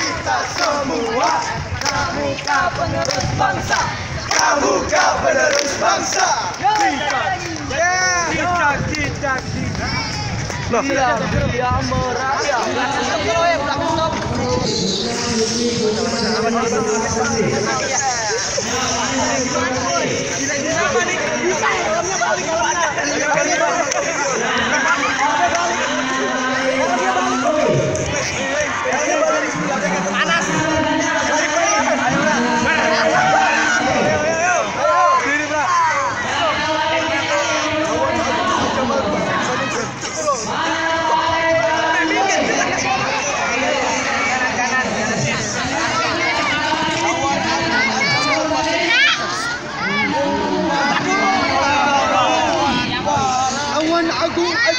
kita semua. Kamu kau penerus bangsa. Kamu kau penerus bangsa. Kita Kita Kita Kita. Loh. Dia, dia merayap. kita, kita, kita, kita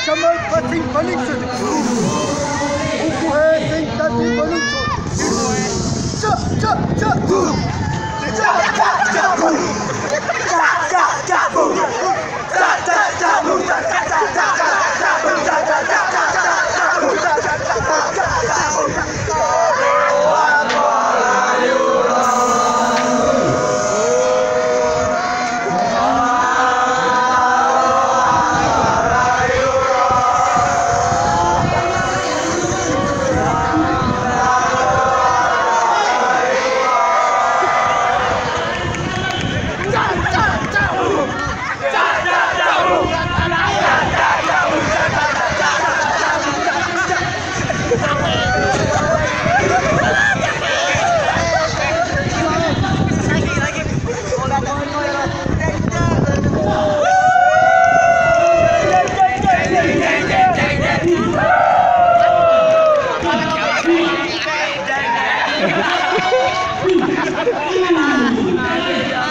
Chamber Passing Collection. 不不不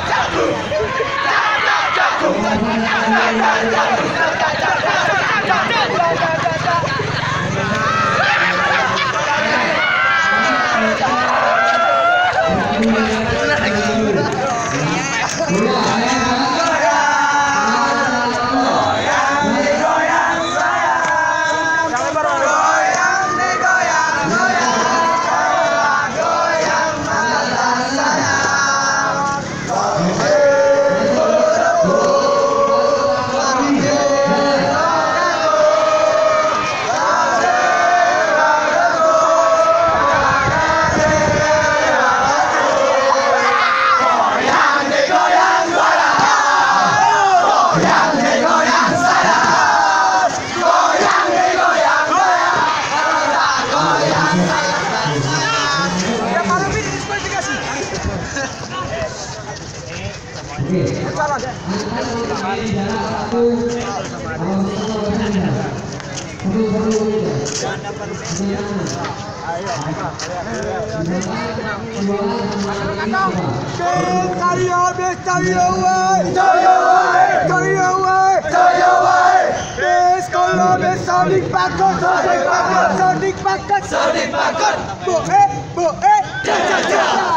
Karya Bestaria way. Jaya way, Karya way. jaya way. Bes kalau besadik pakat, Sadik pakat. sadik pakat, Sadik pakat. Bo eh, bo eh. Cak, cak, cak.